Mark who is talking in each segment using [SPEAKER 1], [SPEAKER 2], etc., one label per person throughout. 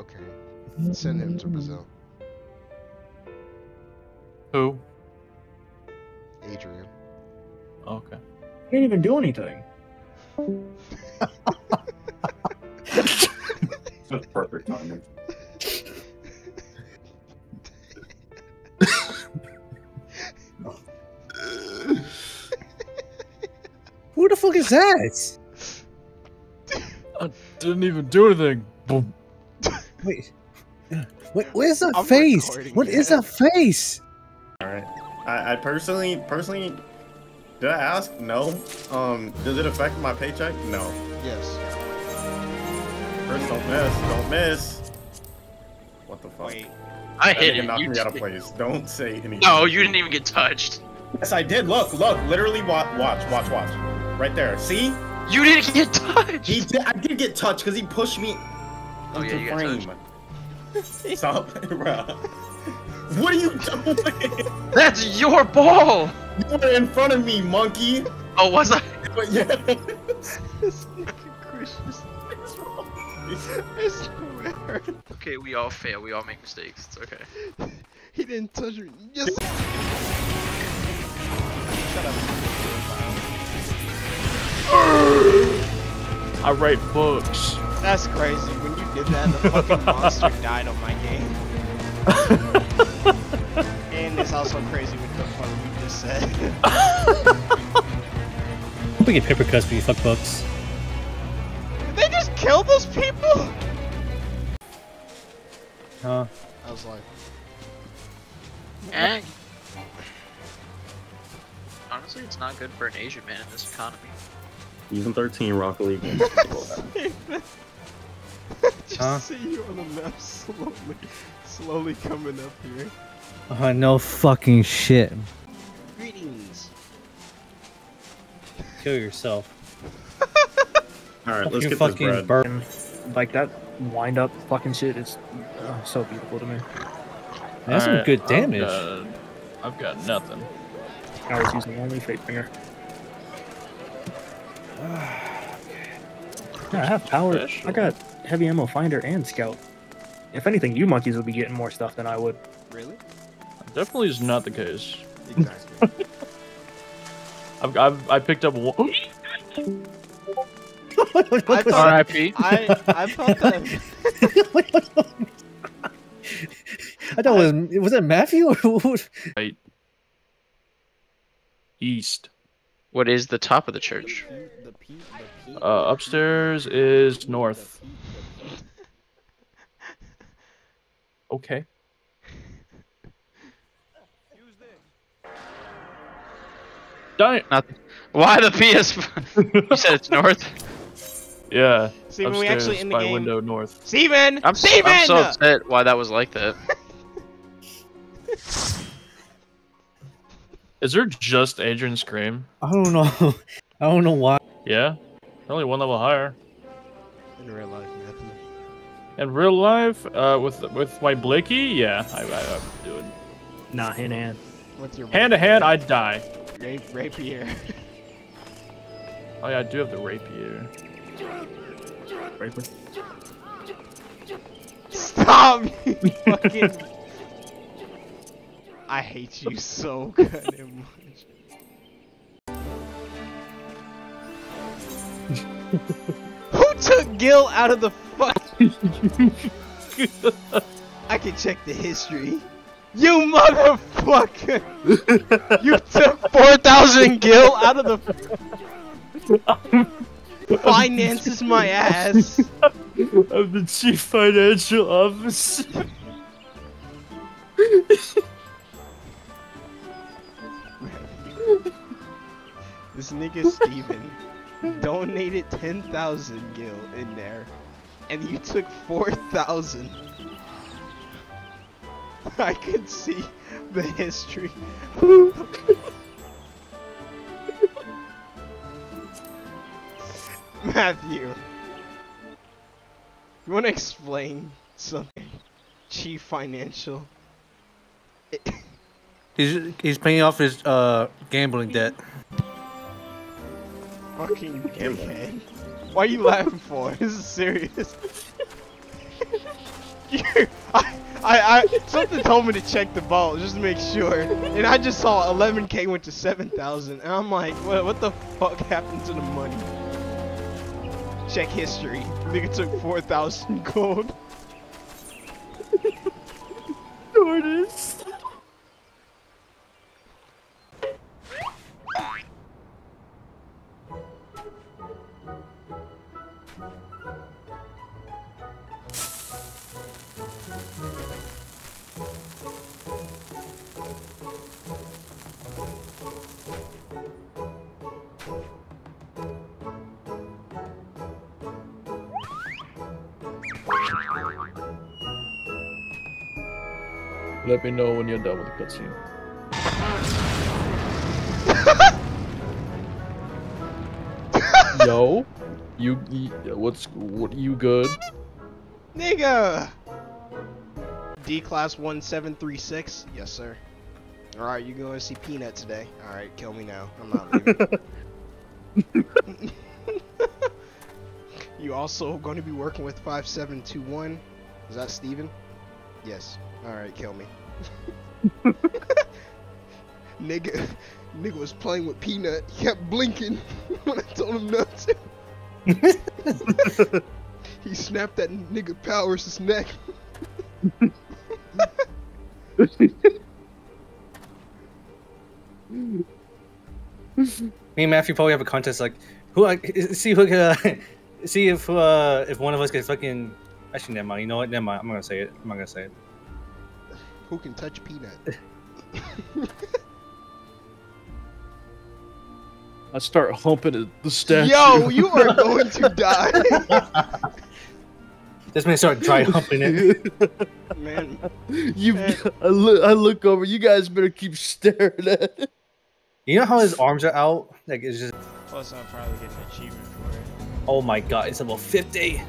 [SPEAKER 1] Okay. Send him to Brazil.
[SPEAKER 2] Who?
[SPEAKER 1] Adrian.
[SPEAKER 2] Okay.
[SPEAKER 3] Can't even do anything.
[SPEAKER 4] That's perfect timing.
[SPEAKER 5] Who the fuck is that?
[SPEAKER 2] I didn't even do anything. Boom.
[SPEAKER 5] Wait. Wait, where's that
[SPEAKER 1] I'm
[SPEAKER 5] face?
[SPEAKER 1] recording
[SPEAKER 5] What is
[SPEAKER 1] it.
[SPEAKER 5] that face?
[SPEAKER 4] I, I personally, personally, did I ask? No. Um, does it affect my paycheck? No.
[SPEAKER 1] Yes.
[SPEAKER 4] First, don't miss. Don't miss. What the fuck?
[SPEAKER 1] Wait.
[SPEAKER 6] I
[SPEAKER 4] That
[SPEAKER 6] hit
[SPEAKER 4] nigga
[SPEAKER 6] it.
[SPEAKER 4] knocked
[SPEAKER 6] You
[SPEAKER 4] me out of place. Don't say anything.
[SPEAKER 6] No, you didn't even get touched.
[SPEAKER 4] Yes, I did. Look, look. Literally, watch, watch, watch, watch. Right there. See?
[SPEAKER 6] You didn't get touched.
[SPEAKER 4] He did. I did get touched because he pushed me
[SPEAKER 6] Oh,
[SPEAKER 4] into
[SPEAKER 6] yeah, you
[SPEAKER 4] frame. Stop, bro. What are you doing?
[SPEAKER 6] That's your ball.
[SPEAKER 4] You were in front of me, monkey.
[SPEAKER 6] Oh, was I?
[SPEAKER 4] But yeah.
[SPEAKER 1] This nigga I swear.
[SPEAKER 6] Okay, we all fail. We all make mistakes. It's okay.
[SPEAKER 1] He didn't touch me. Yes. Shut up.
[SPEAKER 2] I write books.
[SPEAKER 1] That's crazy. When you did that, the fucking monster died on my game. and it's also crazy what the fuck you just said.
[SPEAKER 5] We get paper cuts for you fuck books.
[SPEAKER 1] Did they just kill those people?
[SPEAKER 5] Huh?
[SPEAKER 1] I was like,
[SPEAKER 6] Eh. Honestly, it's not good for an Asian man in this economy.
[SPEAKER 4] Using 13 Rocket League.
[SPEAKER 1] just
[SPEAKER 5] Huh?
[SPEAKER 1] see you on the map slowly, slowly coming up here.
[SPEAKER 5] Uh, no fucking shit.
[SPEAKER 1] Greetings.
[SPEAKER 5] Kill yourself.
[SPEAKER 4] Alright, let's
[SPEAKER 5] you
[SPEAKER 4] get this
[SPEAKER 5] fucking
[SPEAKER 4] bread.
[SPEAKER 3] burn. Like that wind up fucking shit is uh, so beautiful to me.
[SPEAKER 5] That's some
[SPEAKER 2] Alright,
[SPEAKER 5] good
[SPEAKER 2] I've
[SPEAKER 5] damage.
[SPEAKER 2] got- I've got nothing.
[SPEAKER 3] I was using only fate finger. Yeah, I have power.
[SPEAKER 2] Special.
[SPEAKER 3] I got heavy ammo finder and scout. If anything, you monkeys would be getting more stuff than I would.
[SPEAKER 1] Really?
[SPEAKER 2] Definitely is not the case.
[SPEAKER 1] Exactly.
[SPEAKER 2] I've, I've I picked up one.
[SPEAKER 1] I thought,
[SPEAKER 6] R.I.P.
[SPEAKER 1] I, I thought that.
[SPEAKER 5] I thought it was was it Matthew or what?
[SPEAKER 2] right east.
[SPEAKER 6] What is the top of the church?
[SPEAKER 1] The P, the P,
[SPEAKER 2] Uh, upstairs is north. Okay.
[SPEAKER 6] Don't. Why the PS? you said it's north.
[SPEAKER 2] Yeah.
[SPEAKER 1] See, when
[SPEAKER 2] upstairs
[SPEAKER 1] we actually in the
[SPEAKER 2] by
[SPEAKER 1] game.
[SPEAKER 2] window north.
[SPEAKER 1] Steven!
[SPEAKER 6] I'm, so,
[SPEAKER 1] Steven!
[SPEAKER 6] I'm so upset why that was like that.
[SPEAKER 2] Is there just Adrian Scream?
[SPEAKER 5] I don't know. I don't know why.
[SPEAKER 2] Yeah. Only one level higher.
[SPEAKER 1] In real life, Matthew.
[SPEAKER 2] In real life, uh, with with my blicky, yeah, I, I, I would do it.
[SPEAKER 3] Nah, hand to hand.
[SPEAKER 1] What's your
[SPEAKER 2] Hand to hand, I'd die.
[SPEAKER 1] rape, rapier?
[SPEAKER 2] Oh yeah, I do have the rapier.
[SPEAKER 3] Raper.
[SPEAKER 1] Stop! You fucking. I hate you so goddamn much. Who took Gil out of the I can check the history. You motherfucker! you took 4,000 Gil out of the. Finances my ass!
[SPEAKER 2] I'm the chief financial officer.
[SPEAKER 1] This nigga Steven donated 10,000 gil in there, and you took 4,000. I could see the history. Matthew, you want to explain something? Chief financial.
[SPEAKER 5] He's he's paying off his uh gambling debt.
[SPEAKER 1] Fucking dickhead. Why are you laughing for? This is serious. I, I, I, something told me to check the vault just to make sure, and I just saw 11k went to 7,000, and I'm like, what, what the fuck happened to the money? Check history. Nigga took 4,000 gold.
[SPEAKER 2] Tortoise. Let me know when you're done with the cutscene. Yo, you, you what's what? You good?
[SPEAKER 1] Nigga! D class 1736? Yes, sir. Alright, you going to see Peanut today. Alright, kill me now. I'm not leaving. you also going to be working with 5721. Is that Steven? Yes. Alright, kill me. nigga, nigga was playing with Peanut. He kept blinking when I told him not to. He snapped that nigga Powers' neck.
[SPEAKER 5] Me and Matthew probably have a contest like who I see who uh, see if uh if one of us gets fucking actually never mind. You know what? Never mind. I'm not gonna say it. I'm not gonna say it.
[SPEAKER 1] Who can touch Peanut?
[SPEAKER 2] I start humping at the statue.
[SPEAKER 1] Yo, you are going to die.
[SPEAKER 5] This may start dry humping it.
[SPEAKER 1] Man,
[SPEAKER 2] you,
[SPEAKER 1] Man.
[SPEAKER 2] I look, I look over. You guys better keep staring at it.
[SPEAKER 5] You know how his arms are out? Like it's just
[SPEAKER 1] plus I'll probably get an achievement for it.
[SPEAKER 5] oh my god, it's about 50.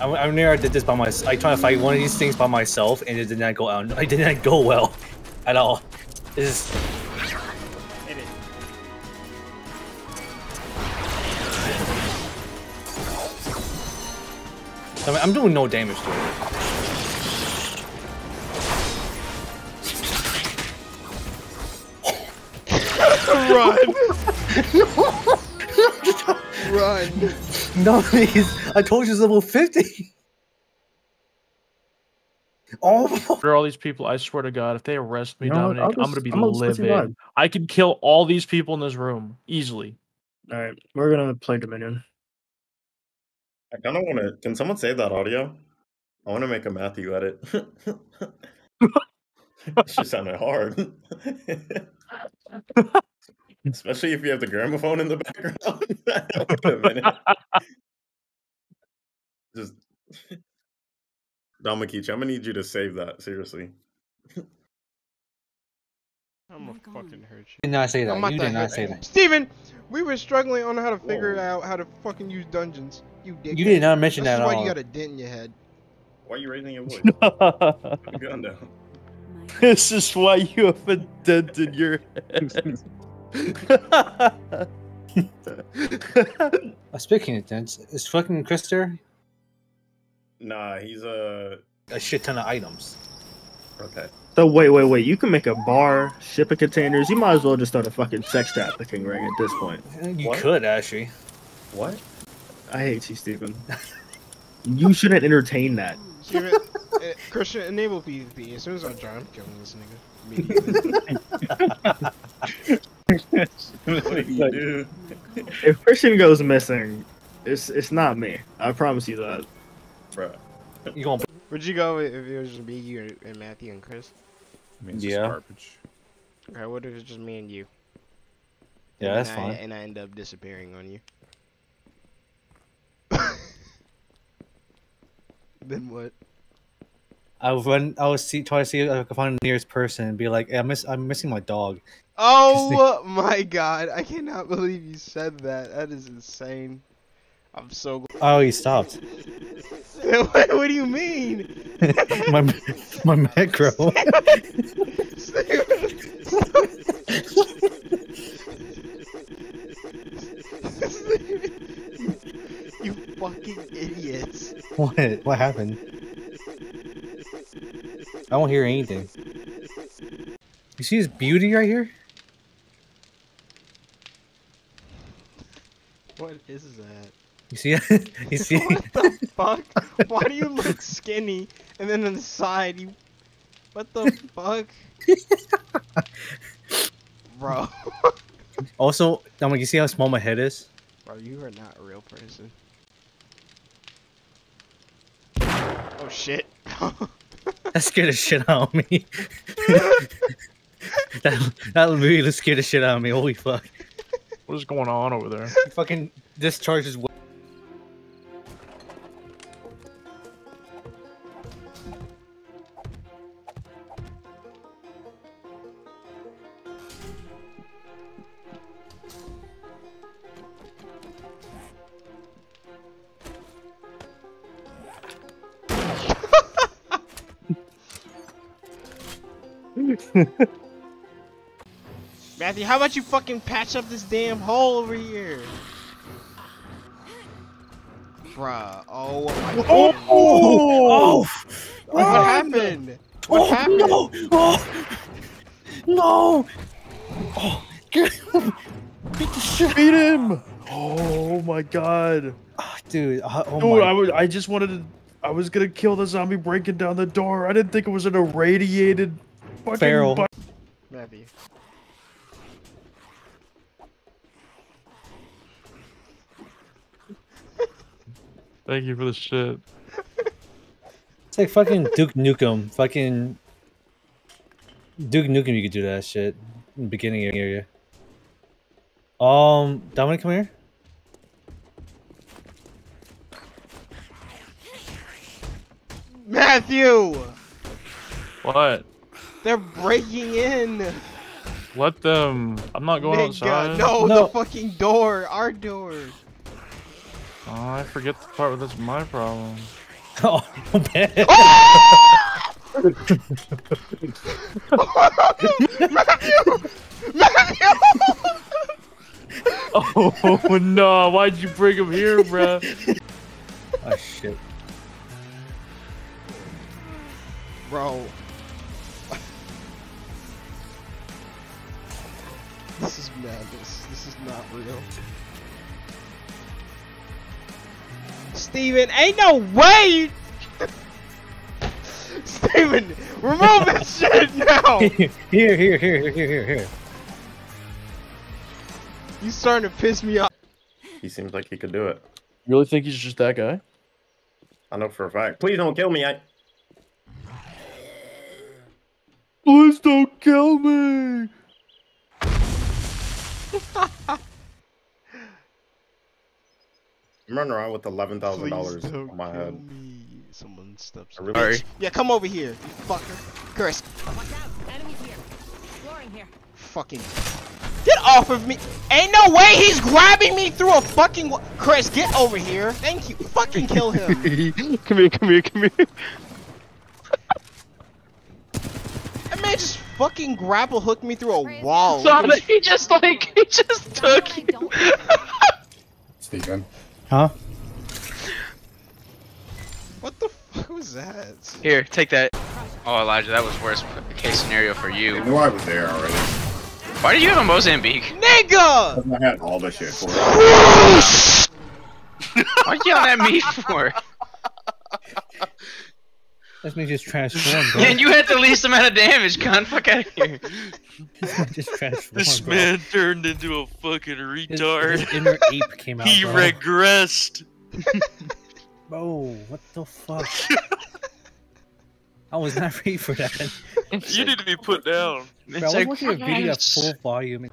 [SPEAKER 5] I, I near I did this by myself. I tried to fight one of these things by myself, and it did not go out. I did not go well at all. This is
[SPEAKER 1] Hit it.
[SPEAKER 5] I mean, I'm doing no damage to it.
[SPEAKER 1] Run! Run!
[SPEAKER 5] No, he's. I told you it's level 50. Oh,
[SPEAKER 2] For all these people, I swear to God, if they arrest me,
[SPEAKER 3] You know what,
[SPEAKER 2] Dominic,
[SPEAKER 3] I'll
[SPEAKER 2] I'm gonna be
[SPEAKER 3] I'm gonna just let you
[SPEAKER 2] livid. I can kill all these people in this room easily.
[SPEAKER 3] All right, we're gonna play Dominion.
[SPEAKER 4] I kind of want to. Can someone save that audio? I want to make a Matthew edit. This just sounded hard. Especially if you have the gramophone in the background. Wait a minute. Just Dominic, I'm gonna need you to save that seriously.
[SPEAKER 1] I'm oh gonna fucking hurt you.
[SPEAKER 5] did not say that. You did not say that.
[SPEAKER 1] Steven! We were struggling on how to figure
[SPEAKER 4] Whoa.
[SPEAKER 1] out how to fucking use dungeons. You did.
[SPEAKER 5] You did not mention
[SPEAKER 1] That's
[SPEAKER 5] that at
[SPEAKER 1] why
[SPEAKER 5] all.
[SPEAKER 1] you got a dent in your head.
[SPEAKER 4] Why are you raising your voice? Put the gun down.
[SPEAKER 2] this is why you have a dent in your head.
[SPEAKER 5] Uh, speaking of dents, is fucking Krister
[SPEAKER 4] Nah, he's a.
[SPEAKER 5] a shit ton of items?
[SPEAKER 4] Okay.
[SPEAKER 3] So wait, wait, wait. You can make a bar, ship of containers. You might as well just start a fucking sex trafficking ring at this point.
[SPEAKER 5] You
[SPEAKER 4] What?
[SPEAKER 5] could actually.
[SPEAKER 4] What?
[SPEAKER 3] I hate you, Steven. you shouldn't entertain that.
[SPEAKER 1] Steven, uh, Christian, enable PvP. As soon as I die, I'm killing this nigga. Immediately.
[SPEAKER 4] What do you do?
[SPEAKER 3] If Christian goes missing, it's it's not me. I promise you that.
[SPEAKER 4] Bruh.
[SPEAKER 5] You gonna
[SPEAKER 1] Where'd you go if it was just me, you, and- and Matthew and Chris?
[SPEAKER 7] I mean, it's
[SPEAKER 5] Yeah.
[SPEAKER 7] just garbage.
[SPEAKER 1] Okay, what if it's just me and you?
[SPEAKER 5] Yeah,
[SPEAKER 1] and
[SPEAKER 5] that's
[SPEAKER 1] I,
[SPEAKER 5] fine.
[SPEAKER 1] And I end up disappearing on you. then what?
[SPEAKER 5] I would run. I would see, try to see if I could find the nearest person and be like, hey, "I'm miss, I'm missing my dog."
[SPEAKER 1] Oh my god, I cannot believe you said that. That is insane. I'm so glad.
[SPEAKER 5] Oh, he stopped.
[SPEAKER 1] what, what do you mean?
[SPEAKER 5] my my macro.
[SPEAKER 1] you fucking idiots.
[SPEAKER 5] what? What happened? I won't hear anything. You see this beauty right here?
[SPEAKER 1] What is that?
[SPEAKER 5] You see it? you see?
[SPEAKER 1] What the fuck? Why do you look skinny and then on the side you? What the fuck? Bro.
[SPEAKER 5] Also, I'm like, you see how small my head is?
[SPEAKER 1] Bro, you are not a real person. Oh shit.
[SPEAKER 5] That scared the shit out of me. that that really scared the shit out of me. Holy fuck!
[SPEAKER 2] What is going on over there?
[SPEAKER 5] He fucking discharges.
[SPEAKER 1] Matthew, how about you fucking patch up this damn hole over here? Bruh, oh my god.
[SPEAKER 5] Oh!
[SPEAKER 1] What happened? What happened?
[SPEAKER 3] No! Oh! No! Oh! Get him! Beat the shit! Beat him! Oh my god!
[SPEAKER 5] Dude, uh, oh
[SPEAKER 3] Dude,
[SPEAKER 5] my.
[SPEAKER 3] I was I just wanted to I was gonna kill the zombie breaking down the door. I didn't think it was an irradiated fucking
[SPEAKER 5] Feral.
[SPEAKER 3] bu-
[SPEAKER 1] Matthew.
[SPEAKER 2] Thank you for the shit.
[SPEAKER 5] It's like fucking Duke Nukem. Fucking Duke Nukem. You could do that shit in the beginning area. Um, Dominic, come here.
[SPEAKER 1] Matthew!
[SPEAKER 2] What?
[SPEAKER 1] They're breaking in!
[SPEAKER 2] Let them. I'm not going
[SPEAKER 1] Nigga,
[SPEAKER 2] outside.
[SPEAKER 1] no,
[SPEAKER 5] No.
[SPEAKER 1] the fucking door, our door.
[SPEAKER 2] Oh, I forget the part where that's my problem.
[SPEAKER 5] Oh, man. Ah!
[SPEAKER 2] Oh no! Why'd you bring him here, bruh?
[SPEAKER 5] oh shit.
[SPEAKER 1] Bro. This is madness. This is not real. Steven, ain't no way you... Steven, remove this shit now!
[SPEAKER 5] Here, here, here, here, here, here, here.
[SPEAKER 1] You starting to piss me off.
[SPEAKER 4] He seems like he could do it.
[SPEAKER 2] You really think he's just that guy?
[SPEAKER 4] I know for a fact. Please don't kill me. I
[SPEAKER 3] Please don't kill me!
[SPEAKER 4] I'm running around with eleven thousand dollars
[SPEAKER 1] don't
[SPEAKER 4] on my
[SPEAKER 1] kill
[SPEAKER 4] head.
[SPEAKER 1] me. Someone steps
[SPEAKER 4] I
[SPEAKER 1] up.
[SPEAKER 4] really-
[SPEAKER 6] Sorry.
[SPEAKER 1] Yeah, come over here, you fucker. Chris,
[SPEAKER 7] Watch out! Enemies here. Exploring here.
[SPEAKER 1] fucking... Get off of me! Ain't no way he's grabbing me through a fucking... Chris, get over here. Thank you. Fucking kill him.
[SPEAKER 2] come here, come here, come here.
[SPEAKER 1] That man just fucking grapple hooked me through a wall.
[SPEAKER 6] Sonic, he just like he just took you.
[SPEAKER 8] Steven.
[SPEAKER 5] Huh?
[SPEAKER 1] What the fuck was that?
[SPEAKER 6] Here, take that. Oh, Elijah, that was worst case scenario for you.
[SPEAKER 8] I
[SPEAKER 6] you.
[SPEAKER 8] knew I was there already.
[SPEAKER 6] Why did you have a Mozambique?
[SPEAKER 1] Nigga!
[SPEAKER 8] I had all the shit for it.
[SPEAKER 6] What are you yelling at me for?
[SPEAKER 5] That's me just transform, bro.
[SPEAKER 6] And you had the least amount of damage, cunt. Fuck out of here.
[SPEAKER 5] just transform,
[SPEAKER 9] This
[SPEAKER 5] bro.
[SPEAKER 9] man turned into a fucking
[SPEAKER 5] His,
[SPEAKER 9] retard.
[SPEAKER 5] his inner ape came out.
[SPEAKER 9] he
[SPEAKER 5] bro.
[SPEAKER 9] regressed.
[SPEAKER 5] Bro, what the fuck? I was not ready for that.
[SPEAKER 9] You need to be put down.
[SPEAKER 5] Bro, I was
[SPEAKER 6] like,
[SPEAKER 5] watching a video at full volume.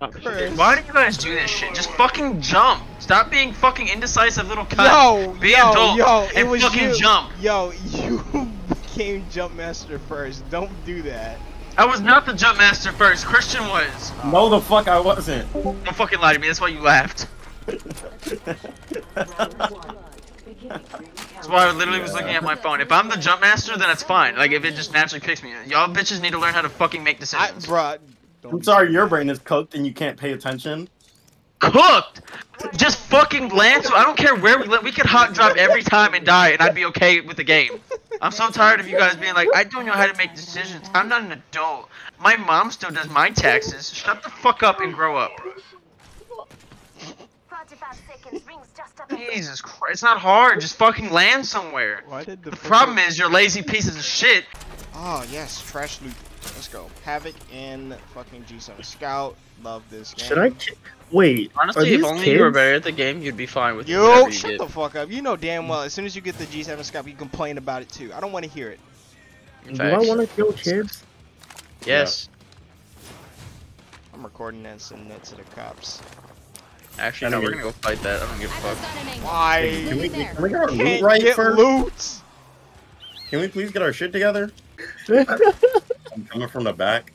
[SPEAKER 1] Chris.
[SPEAKER 6] Why do you guys do this shit? Just fucking jump. Stop being fucking indecisive little cunt.
[SPEAKER 1] Yo,
[SPEAKER 6] Be
[SPEAKER 1] yo,
[SPEAKER 6] adult
[SPEAKER 1] yo, it
[SPEAKER 6] and
[SPEAKER 1] was
[SPEAKER 6] fucking
[SPEAKER 1] you.
[SPEAKER 6] jump.
[SPEAKER 1] Yo, you became jump master first. Don't do that.
[SPEAKER 6] I was not the jump master first. Christian was.
[SPEAKER 4] No, the fuck I wasn't.
[SPEAKER 6] Don't fucking lie to me. That's why you laughed. That's why I literally was looking at my phone. If I'm the jump master, then it's fine. Like if it just naturally picks me. Y'all bitches need to learn how to fucking make decisions.
[SPEAKER 1] I,
[SPEAKER 6] decisions.
[SPEAKER 1] bruh. Don't
[SPEAKER 4] I'm sorry, your brain is cooked and you can't pay attention.
[SPEAKER 6] Cooked. Just fucking land. I don't care where we land. We could hot drop every time and die, and I'd be okay with the game. I'm so tired of you guys being like, I don't know how to make decisions. I'm not an adult. My mom still does my taxes. Shut the fuck up and grow up. Jesus Christ, it's not hard. Just fucking land somewhere.
[SPEAKER 1] Why did the,
[SPEAKER 6] The problem is you're lazy pieces of shit.
[SPEAKER 1] Oh yes, trash loot. Let's go. Havoc and fucking G7 Scout. Love this game.
[SPEAKER 3] Should I? ki- Wait. are
[SPEAKER 6] Honestly, if
[SPEAKER 3] these
[SPEAKER 6] only you were better at the game, you'd be fine with
[SPEAKER 1] Yo,
[SPEAKER 6] whatever you
[SPEAKER 1] shut
[SPEAKER 6] did.
[SPEAKER 1] the fuck up. You know damn well as soon as you get the G7 Scout, you complain about it too. I don't want to hear it.
[SPEAKER 3] Do I want to kill kids?
[SPEAKER 6] Yes.
[SPEAKER 1] I'm recording that and sending that to the cops.
[SPEAKER 6] Actually, no, we're gonna go fight that. I don't give a fuck.
[SPEAKER 1] Why?
[SPEAKER 4] Can we, can we get our loot
[SPEAKER 1] Can't
[SPEAKER 4] right
[SPEAKER 1] get
[SPEAKER 4] first?
[SPEAKER 1] loot.
[SPEAKER 4] Can we please get our shit together? I'm coming from the back,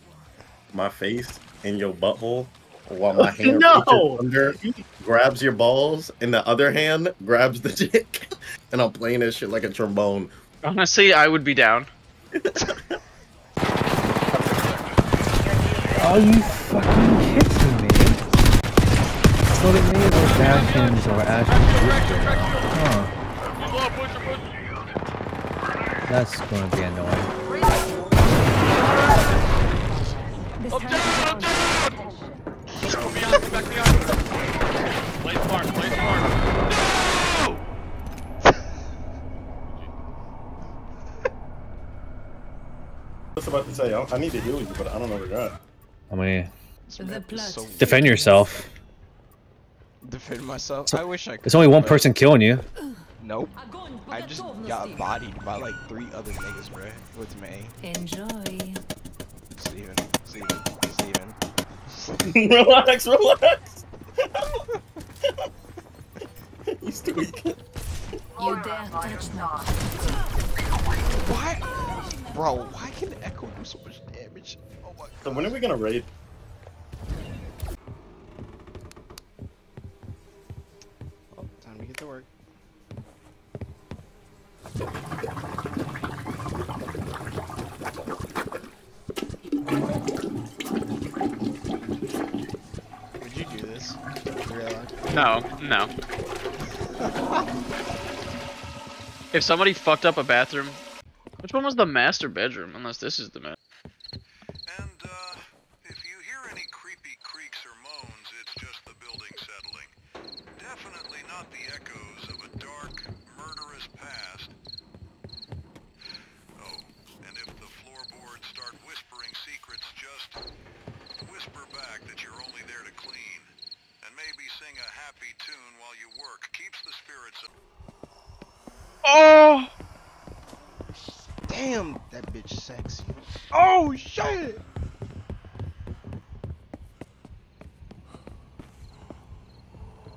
[SPEAKER 4] my face in your butthole, while my hand
[SPEAKER 3] No!
[SPEAKER 4] under, grabs your balls, and the other hand grabs the dick, and I'm playing this shit like a trombone.
[SPEAKER 6] Honestly, I would be down.
[SPEAKER 10] Are you fucking kidding me? Well, it may as well or Ashton Huh. That's gonna be annoying.
[SPEAKER 9] Play smart, play smart.
[SPEAKER 4] I was about to say, I, I need to heal you, but I don't know where you're at.
[SPEAKER 10] I mean,
[SPEAKER 1] This map is so
[SPEAKER 10] defend yourself.
[SPEAKER 1] defend myself. I wish I could.
[SPEAKER 10] There's only one person killing you.
[SPEAKER 1] Nope. I just got bodied by like three other niggas, bruh. With me.
[SPEAKER 7] Enjoy.
[SPEAKER 1] Steven. Steven. Steven.
[SPEAKER 4] relax, relax. you stupid.
[SPEAKER 7] You dare touch me.
[SPEAKER 1] Why? Bro, why can Echo do so much damage? Oh my
[SPEAKER 4] So when are we gonna raid?
[SPEAKER 1] Oh, time to get to work. Would you do this? Really?
[SPEAKER 6] No, no. if somebody fucked up a bathroom, which one was the master bedroom? Unless this is the master.
[SPEAKER 11] And, uh, if you hear any creepy creaks or moans, it's just the building settling. Definitely not the echoes of a dark, murderous past. Oh, and if the floorboards start whispering secrets, just whisper back that you're only there to clean. And maybe sing a happy tune while you work. Keeps the spirits up.
[SPEAKER 6] Oh!
[SPEAKER 1] Damn, that bitch sexy. Oh shit!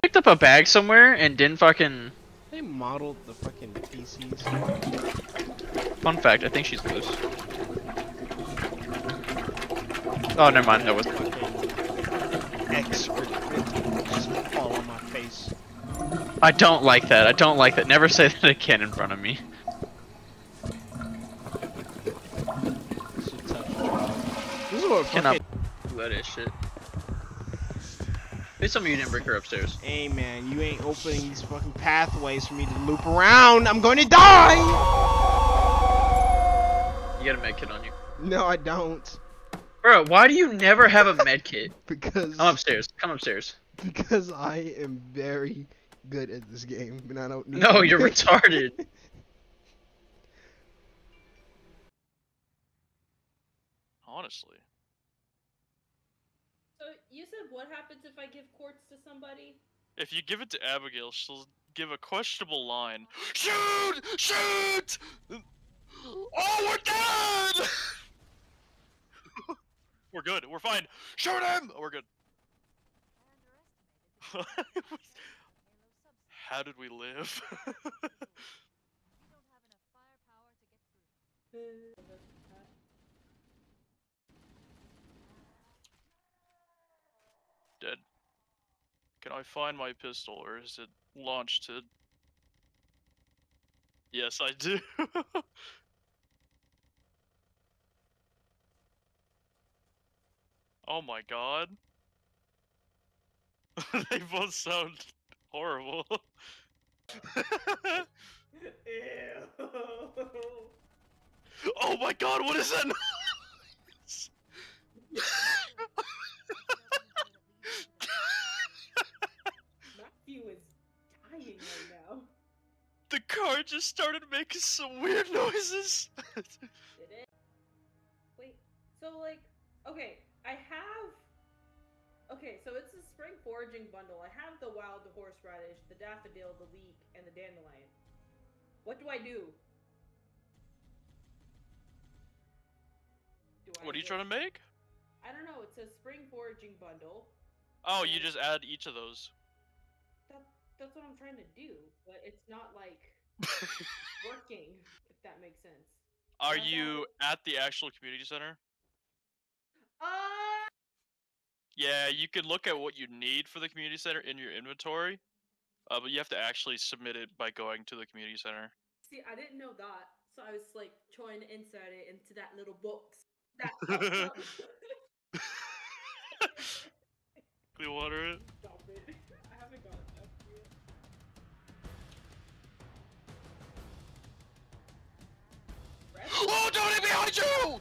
[SPEAKER 6] Picked up a bag somewhere and didn't fucking.
[SPEAKER 1] They modeled the fucking feces.
[SPEAKER 6] Fun fact, I think she's loose. Oh, never mind. That was.
[SPEAKER 1] Expert. Just fall on my face.
[SPEAKER 6] I don't like that. I don't like that. Never say that again in front of me.
[SPEAKER 1] This is what
[SPEAKER 6] Cannot
[SPEAKER 1] fucking.
[SPEAKER 6] that is shit. Please tell me you didn't bring her upstairs.
[SPEAKER 1] Hey man, you ain't opening these fucking pathways for me to loop around. I'm going to die.
[SPEAKER 6] You got a med kit on you.
[SPEAKER 1] No, I don't.
[SPEAKER 6] Bro, why do you never have a med kit?
[SPEAKER 1] because
[SPEAKER 6] I'm upstairs. Come upstairs.
[SPEAKER 1] because I am very good at this game, and I don't need.
[SPEAKER 6] No, you're retarded.
[SPEAKER 9] Honestly.
[SPEAKER 12] So you said what happens if I give quartz to somebody?
[SPEAKER 9] If you give it to Abigail, she'll give a questionable line. Shoot! Shoot! Oh, we're dead! we're good. We're fine. Shoot him! Oh, we're good. How did we live? Dead. Can I find my pistol, or is it launched to... Yes, I do. oh my god. they both sound horrible.
[SPEAKER 1] Ew.
[SPEAKER 9] Oh my god, what is that started making some weird noises.
[SPEAKER 12] Did it? Wait. So like, okay, I have. Okay, so it's a spring foraging bundle. I have the wild, the horseradish, the daffodil, the leek, and the dandelion. What do I do? Do I
[SPEAKER 9] what are you trying to make?
[SPEAKER 12] I don't know. It's a spring foraging bundle.
[SPEAKER 9] Oh, you just add each of those.
[SPEAKER 12] That that's what I'm trying to do, but it's not like working. If that makes sense.
[SPEAKER 9] Are
[SPEAKER 12] Yeah,
[SPEAKER 9] you at the actual community center?
[SPEAKER 12] Uh,
[SPEAKER 9] Yeah, you can look at what you need for the community center in your inventory, uh, but you have to actually submit it by going to the community center.
[SPEAKER 12] see, I didn't know that, so I was like trying to insert it into that little box. That popped up.
[SPEAKER 9] Can you water it?
[SPEAKER 12] Stop it.
[SPEAKER 9] Oh, Dominic, behind you!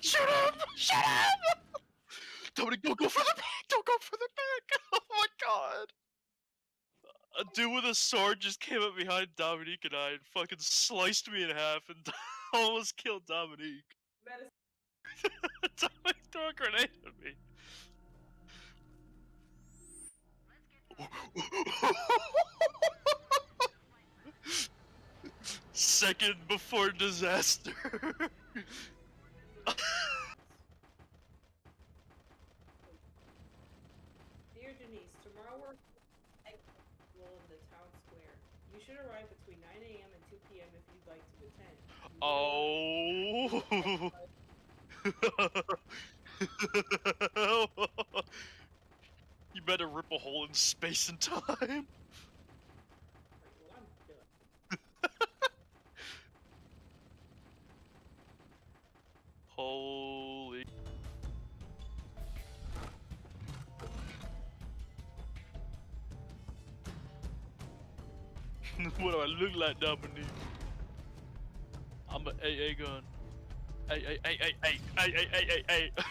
[SPEAKER 9] Shut up! Shut up! Dominic, don't go for the back! Don't go for the back! Oh my god! A dude with a sword just came up behind Dominique and I and fucking sliced me in half and almost killed Dominique.
[SPEAKER 12] Medicine.
[SPEAKER 9] Dominic threw a grenade at me. Second before disaster.
[SPEAKER 12] Dear Denise, tomorrow we're in the town square. You should arrive between 9 a.m. and 2 p.m. if you'd like to attend.
[SPEAKER 9] Oh. you better rip a hole in space and time.
[SPEAKER 12] Well, I'm done.
[SPEAKER 9] Holy. what do I look like, Dominique? I'm an AA gun. Hey, hey, hey, hey, hey, hey, hey, hey, hey, hey.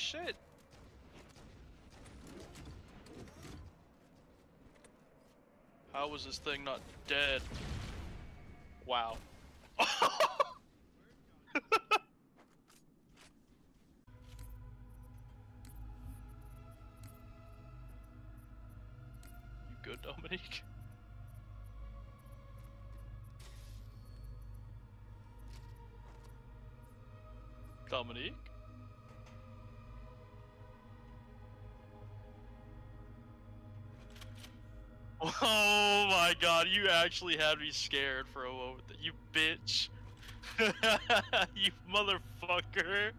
[SPEAKER 9] Shit! How was this thing not dead? Wow. you good, Dominique? Dominique? God, you actually had me scared for a moment. You bitch. you motherfucker.